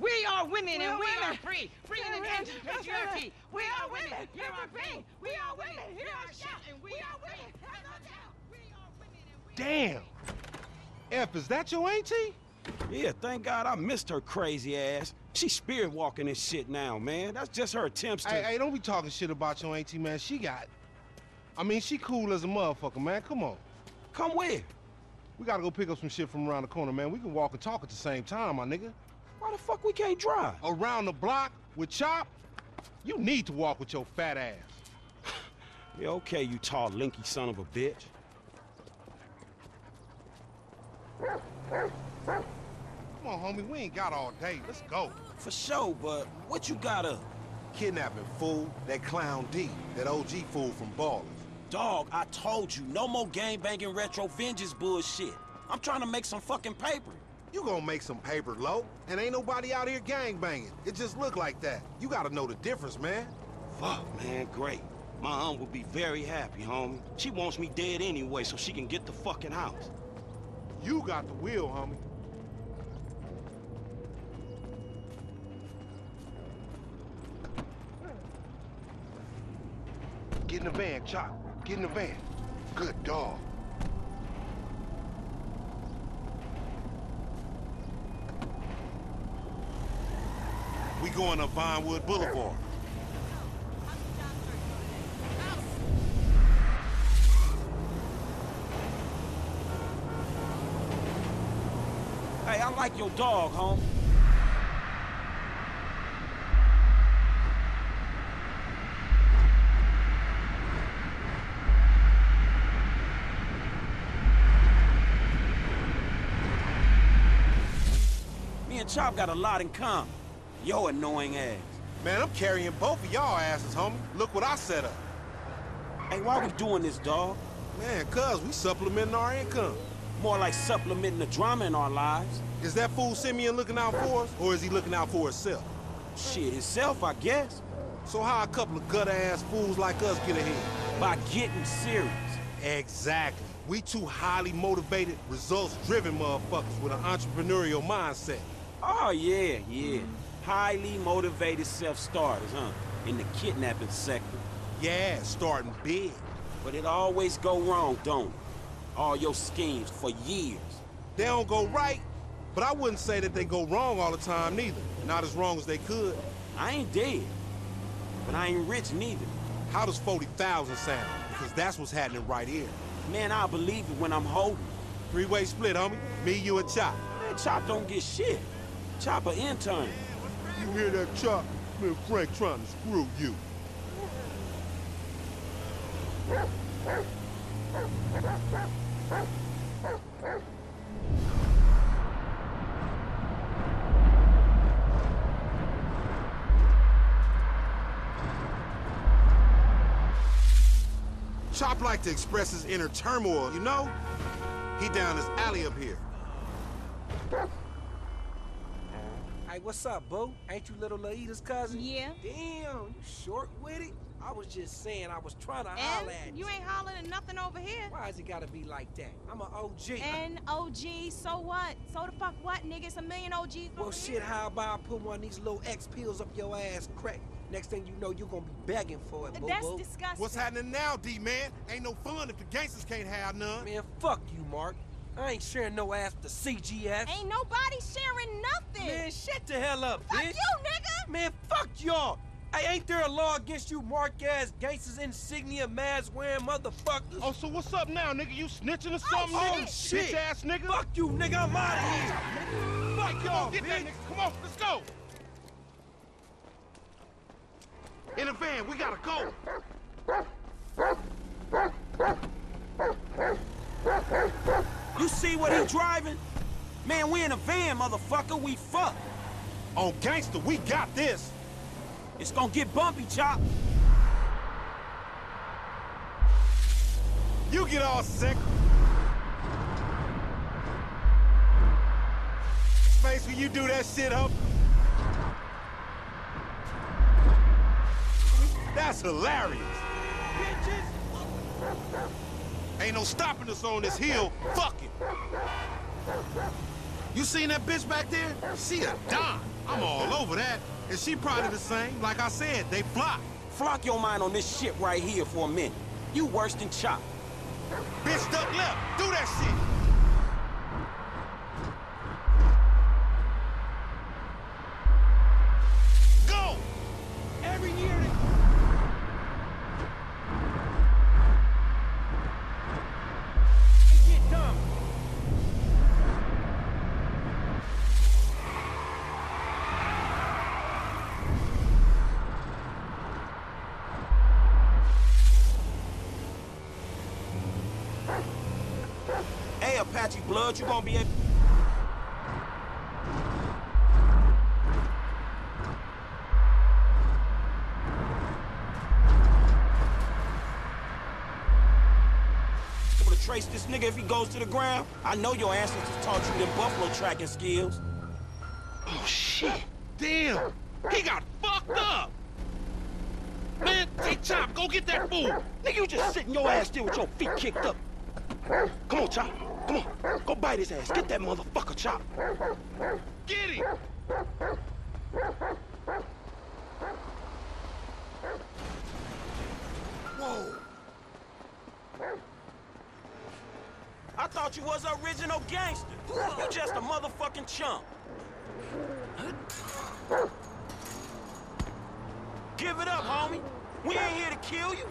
We are women We and are we women. are free. Free We in are the end women. patriarchy. We are women. Hear our Free. pain. We are women. Hear Hear our our shout. shout. And we We are are women. women. Have no doubt. We are women and we Damn. F, is that your auntie? Yeah, thank God I missed her crazy ass. She's spirit walking and shit now, man. That's just her attempts to. Hey, hey, don't be talking shit about your auntie, man. She got. I mean, she cool as a motherfucker, man. Come on. Come where? We gotta go pick up some shit from around the corner, man. We can walk and talk at the same time, my nigga. Why the fuck we can't drive? Around the block with Chop, you need to walk with your fat ass. Yeah, okay, you tall, linky son of a bitch. Come on, homie. We ain't got all day. Let's go. For sure, but what you got up? Kidnapping fool, that clown D, that OG fool from Ballas. Dog, I told you, no more gang banging retro vengeance bullshit. I'm trying to make some fucking paper. You gonna make some paper, low, and ain't nobody out here gang banging. It just look like that. You gotta know the difference, man. Fuck, man, great. My aunt would be very happy, homie. She wants me dead anyway so she can get the fucking house. You got the wheel, homie. Get in the van, Chop. Get in the van. Good dog. Going up Vinewood Boulevard. Hey, I like your dog, homie. Me and Chop got a lot in common. Yo annoying ass. Man, I'm carrying both of y'all asses, homie. Look what I set up. Hey, why we doing this, dog? Man, cuz we supplementing our income. More like supplementing the drama in our lives. Is that fool Simeon looking out for us, or is he looking out for himself? Shit, himself, I guess. So how a couple of gutter-ass fools like us get ahead? By getting serious. Exactly. We two highly motivated, results-driven motherfuckers with an entrepreneurial mindset. Oh, yeah, yeah. Highly motivated self-starters, huh? In the kidnapping sector. Yeah, starting big. But it always go wrong, don't it? All your schemes for years. They don't go right, but I wouldn't say that they go wrong all the time neither. Not as wrong as they could. I ain't dead. But I ain't rich neither. How does 40,000 sound? Because that's what's happening right here. Man, I believe it when I'm holding. Three-way split, homie. Me, you, and Chop. Man, Chop don't get shit. Chop a intern. You hear that, Chop? Me and Frank trying to screw you. Chop like to express his inner turmoil, you know? He down this alley up here. Hey, what's up, boo? Ain't you little Laida's cousin? Yeah. Damn, you short with it? I was just saying I was trying to holler at you. you ain't hollering at nothing over here. Why has it gotta be like that? I'm an OG. And OG, so what? So the fuck what, nigga? It's a million OGs well, over shit, here. how about I put one of these little X pills up your ass crack? Next thing you know, you're gonna be begging for it, boo That's disgusting. What's happening now, D-man? Ain't no fun if the gangsters can't have none. Man, fuck you, Mark. I ain't sharing no ass to the CGF. Ain't nobody sharing nothing. Man, shut the hell up, fuck bitch. you, nigga. Man, fuck y'all. Hey, ain't there a law against you mark-ass gangsters, insignia, mask-wearing motherfuckers? Oh, so what's up now, nigga? You snitching or Oh, something, Oh, nigga? shit. Bitch ass nigga. Fuck you, nigga. I'm out of here. Fuck y'all, on, get bitch. that nigga. Come on, let's go. In the van, we gotta go. You he driving? Man, we in a van, motherfucker. We fucked. On gangster, we got this. It's gonna get bumpy, Chop. You get all sick. Space when you do that shit, up. That's hilarious. Ain't no stopping us on this hill. Fuck it. You seen that bitch back there? She a dime. I'm all over that. And she probably the same. Like I said, they fly. Flock your mind on this shit right here for a minute. You worse than Chop. Bitch stuck left. Do that shit. Hey, Apache Blood, you gonna be to trace this nigga if he goes to the ground? I know your ancestors taught you them buffalo tracking skills. Oh, shit. Damn. He got fucked up. Man, take time. Go get that fool. Nigga, you just sitting your ass there with your feet kicked up. Come on, Chop. Come on. Go bite his ass. Get that motherfucker, Chop. Get him. Whoa. I thought you was original gangster. You just a motherfucking chump. Give it up, homie. We ain't here to kill you.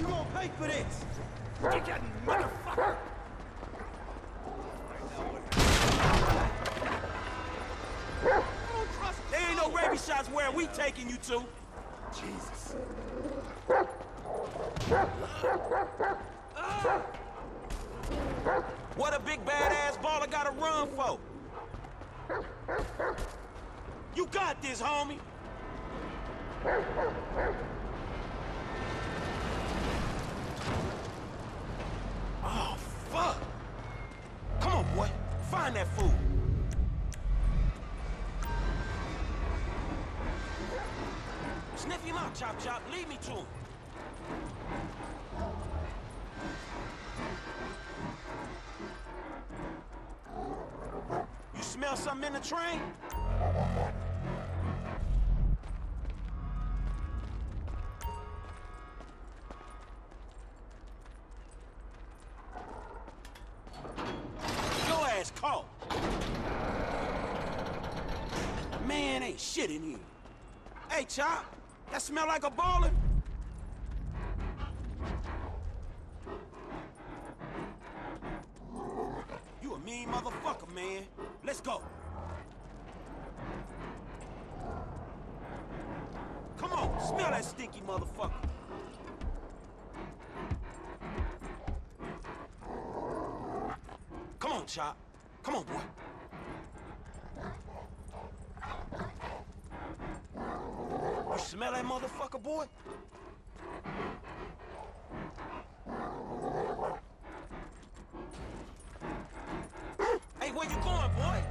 You gonna pay for this. Got motherfucker. There ain't no rabies shots where we taking you to. Jesus. What a big badass baller gotta run for? You got this, homie. Oh, fuck. Come on, boy. Find that fool. Sniff him out, Chop Chop. Lead me to him. You smell something in the train? Ain't shit in here. Hey, Chop, that smell like a baller? You a mean motherfucker, man. Let's go. Come on, smell that stinky motherfucker. Come on, Chop. Come on, boy. Smell that motherfucker, boy? Hey, where you going, boy?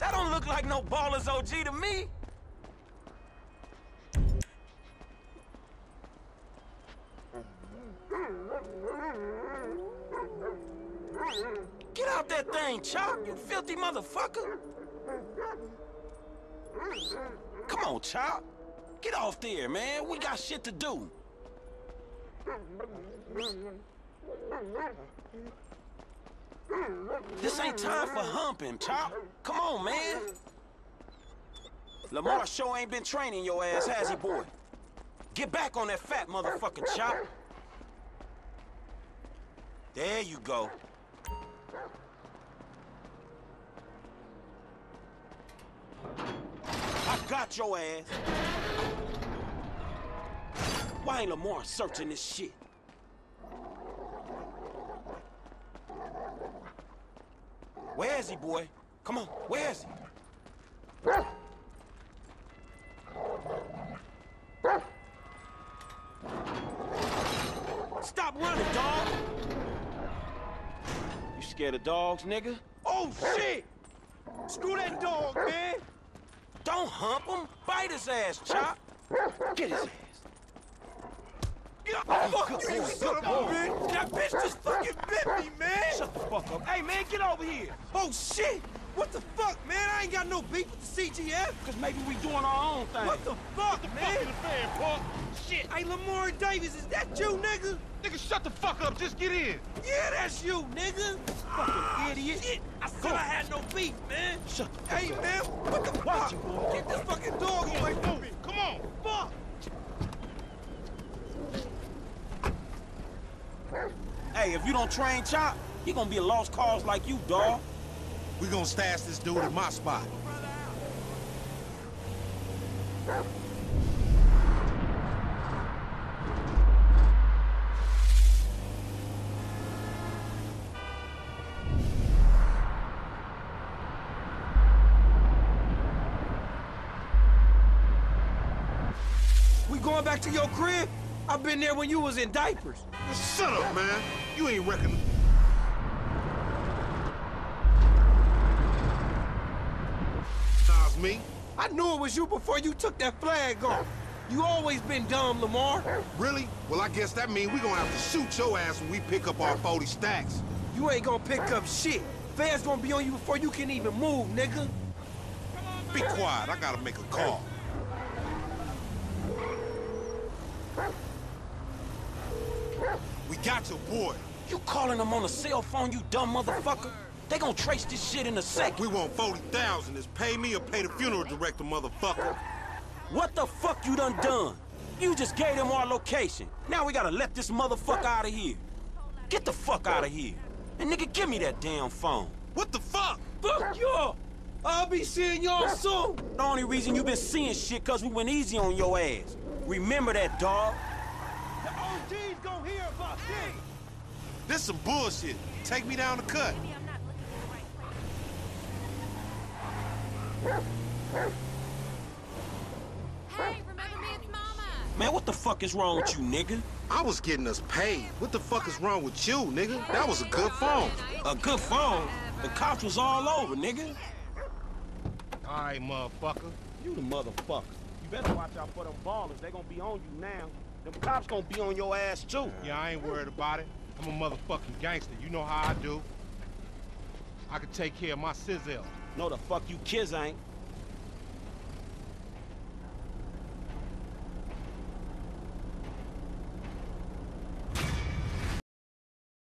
That don't look like no baller's OG to me. Get out that thing, Chop, you filthy motherfucker. Come on, Chop. Get off there, man. We got shit to do. This ain't time for humping, Chop. Come on, man. Lamar sure ain't been training your ass, has he, boy? Get back on that fat motherfucking Chop. There you go. Got your ass. Why ain't Lamar searching this shit? Where is he, boy? Come on, where is he? Stop running, dog! You scared of dogs, nigga? Oh, shit! Screw that dog, man! Don't hump him. Bite his ass, Chop. Get his ass. Yeah, oh, fuck you, you son of a bitch! That bitch just fucking bit me, man! Shut the fuck up. Hey, man, get over here. Oh, shit! What the fuck, man? I ain't got no beef with the CGF! Because maybe we doing our own thing. What the fuck, man? Fucking fan, punk. Shit. Hey, Lamar Davis, is that you, nigga? Nigga, shut the fuck up. Just get in. Yeah, that's you, nigga! Fucking ah, idiot. Shit! I said I had no beef, man! Shut the fuck Hey, up. man, what the Watch fuck? it, boy. Get this fucking dog away from me! Come on. Fuck! Hey, if you don't train Chop, he gonna be a lost cause like you, dog. We gonna stash this dude at my spot. We going back to your crib? I've been there when you was in diapers. Shut up, man. You ain't reckon. Me. I knew it was you before you took that flag off. You always been dumb, Lamar. Really? Well, I guess that means we gonna have to shoot your ass when we pick up our 40 stacks. You ain't gonna pick up shit. Fans gonna be on you before you can even move, nigga. Be quiet. I gotta make a call. We got your boy. You calling them on a cell phone, you dumb motherfucker? They gonna trace this shit in a second. We want 40,000. Is pay me or pay the funeral director, motherfucker. What the fuck you done done? You just gave them our location. Now we gotta let this motherfucker out of here. Get the fuck out of here. And nigga, give me that damn phone. What the fuck? Fuck y'all. I'll be seeing y'all soon. The only reason you been seeing shit cause we went easy on your ass. Remember that, dog. The OG's gonna hear about this. This some bullshit. Take me down the cut. Maybe I'm not looking in the right place. Hey, remember me? It's Mama. Man, what the fuck is wrong with you, nigga? I was getting us paid. What the fuck is wrong with you, nigga? That was a good phone. A good phone? The cops was all over, nigga. All right, motherfucker. You the motherfucker. You better watch out for them Ballas. They gonna be on you now. Them cops gonna be on your ass, too. Yeah, I ain't worried about it. I'm a motherfucking gangster. You know how I do. I can take care of my sizzle. No, the fuck you kids ain't.